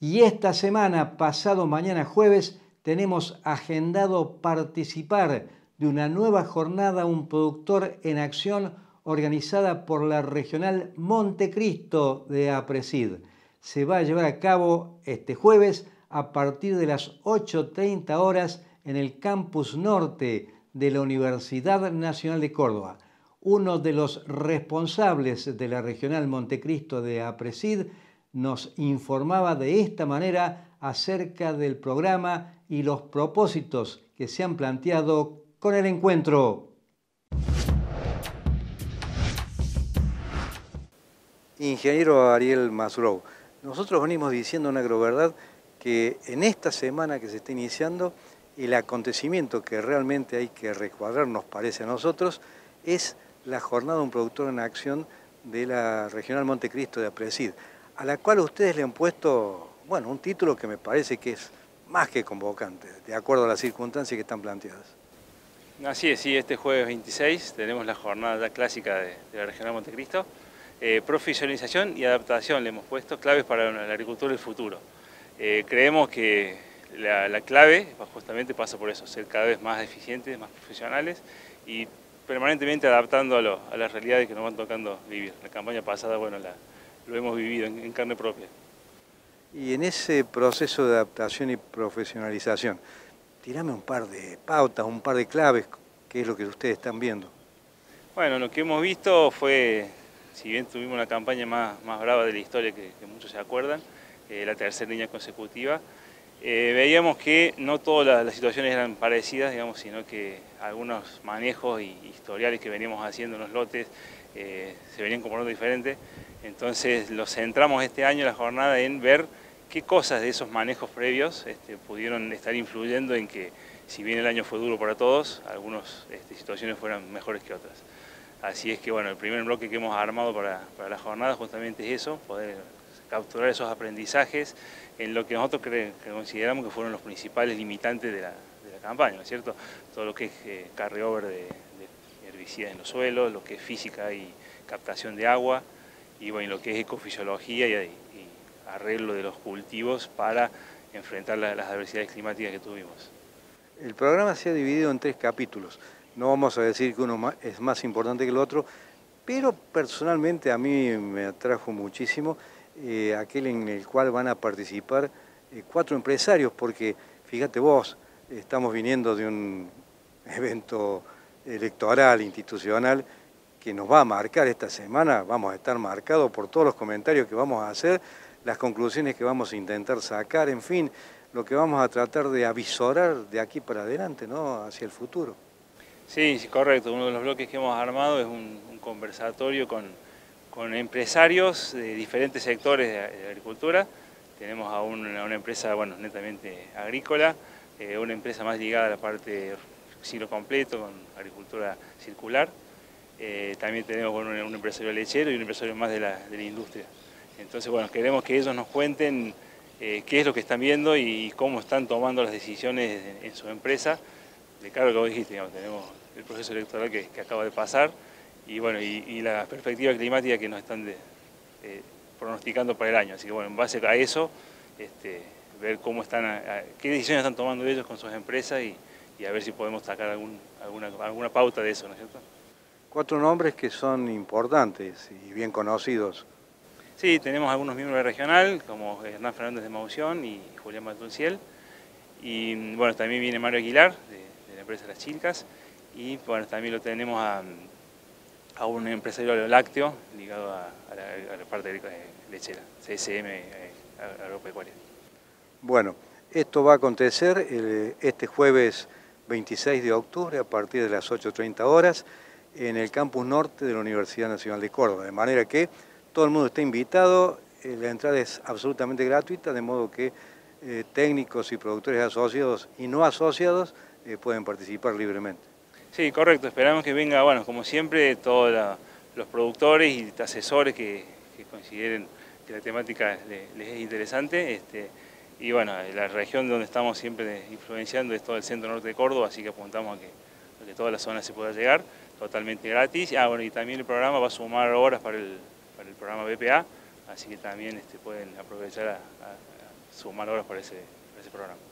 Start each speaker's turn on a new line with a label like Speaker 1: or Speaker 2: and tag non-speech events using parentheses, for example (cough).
Speaker 1: Y esta semana, pasado mañana jueves, tenemos agendado participar de una nueva jornada Un Productor en Acción organizada por la Regional Montecristo de Apresid. Se va a llevar a cabo este jueves a partir de las 8.30 horas en el campus norte de la Universidad Nacional de Córdoba. Uno de los responsables de la Regional Montecristo de Apresid nos informaba de esta manera acerca del programa y los propósitos que se han planteado con el encuentro. Ingeniero Ariel Masurou, nosotros venimos diciendo en AgroVerdad que en esta semana que se está iniciando, el acontecimiento que realmente hay que recuadrar, nos parece a nosotros, es la jornada de un productor en acción de la Regional Montecristo de Apresid, a la cual ustedes le han puesto, bueno, un título que me parece que es más que convocante, de acuerdo a las circunstancias que están planteadas.
Speaker 2: Así es, sí, este jueves 26 tenemos la jornada clásica de, la Regional Montecristo. Eh, profesionalización y adaptación le hemos puesto claves para la agricultura del futuro. Eh, creemos que la, clave justamente pasa por eso, ser cada vez más eficientes, más profesionales y permanentemente adaptando a, las realidades que nos van tocando vivir. La campaña pasada, bueno, lo hemos vivido en, carne propia.
Speaker 1: Y en ese proceso de adaptación y profesionalización, tirame un par de pautas, un par de claves, ¿qué es lo que ustedes están viendo?
Speaker 2: Bueno, lo que hemos visto fue, si bien tuvimos una campaña más, más brava de la historia que, muchos se acuerdan, eh, la tercera línea consecutiva, eh, veíamos que no todas las, situaciones eran parecidas, digamos, sino que algunos manejos y historiales que veníamos haciendo en los lotes eh, se venían comportando diferente. Entonces los centramos este año la jornada en ver qué cosas de esos manejos previos este, pudieron estar influyendo en que, si bien el año fue duro para todos, algunas este, situaciones fueran mejores que otras. Así es que bueno, el primer bloque que hemos armado para, para la jornada justamente es eso, poder capturar esos aprendizajes en lo que nosotros consideramos que fueron los principales limitantes de la, campaña, ¿no es cierto? Todo lo que es eh, carryover de, de, herbicidas en los suelos, lo que es física y captación de agua, y bueno, lo que es ecofisiología y, arreglo de los cultivos para enfrentar las adversidades climáticas que tuvimos.
Speaker 1: El programa se ha dividido en tres capítulos. No vamos a decir que uno es más importante que el otro, pero personalmente a mí me atrajo muchísimo eh, aquel en el cual van a participar eh, cuatro empresarios, porque fíjate vos, estamos viniendo de un (laughs) evento electoral, institucional, que nos va a marcar esta semana, vamos a estar marcados por todos los comentarios que vamos a hacer, las conclusiones que vamos a intentar sacar, en fin, lo que vamos a tratar de avisorar de aquí para adelante, ¿no? hacia el futuro.
Speaker 2: Sí, correcto. Uno de los bloques que hemos armado es un conversatorio con con empresarios de diferentes sectores de, agricultura. Tenemos a una, empresa bueno, netamente agrícola, eh, una empresa más ligada a la parte ciclo completo con agricultura circular. Eh, también tenemos un, empresario lechero y un empresario más de la, industria. Entonces, bueno, queremos que ellos nos cuenten eh, qué es lo que están viendo y cómo están tomando las decisiones en, su empresa. De claro que vos dijiste, tenemos el proceso electoral que acaba de pasar, y bueno, y, la perspectiva climática que nos están eh, pronosticando para el año. Así que bueno, en base a eso, este, ver cómo están, qué decisiones están tomando ellos con sus empresas y, a ver si podemos sacar alguna, alguna pauta de eso, ¿no es cierto?
Speaker 1: Cuatro nombres que son importantes y bien conocidos.
Speaker 2: Sí, tenemos algunos miembros de regional, como Hernán Fernández de Maución y Julián Matunciel. Y bueno, también viene Mario Aguilar, de, la empresa Las Chilcas. Y bueno, también lo tenemos a a un empresario lácteo ligado a, la, parte de lechera, CSM eh, agropecuaria.
Speaker 1: Bueno, esto va a acontecer este jueves 26 de octubre a partir de las 8.30 horas en el campus norte de la Universidad Nacional de Córdoba, de manera que todo el mundo está invitado, eh, la entrada es absolutamente gratuita, de modo que eh, técnicos y productores asociados y no asociados pueden participar libremente.
Speaker 2: Sí, correcto. Esperamos que venga, bueno, como siempre, todos los productores y asesores que, consideren que la temática les, es interesante. Este, y bueno, la región donde estamos siempre influenciando es todo el centro norte de Córdoba, así que apuntamos a que, toda la zona se pueda llegar totalmente gratis. Ah, bueno, y también el programa va a sumar horas para el, programa BPA, así que también este, pueden aprovechar a, sumar horas para ese, ese programa.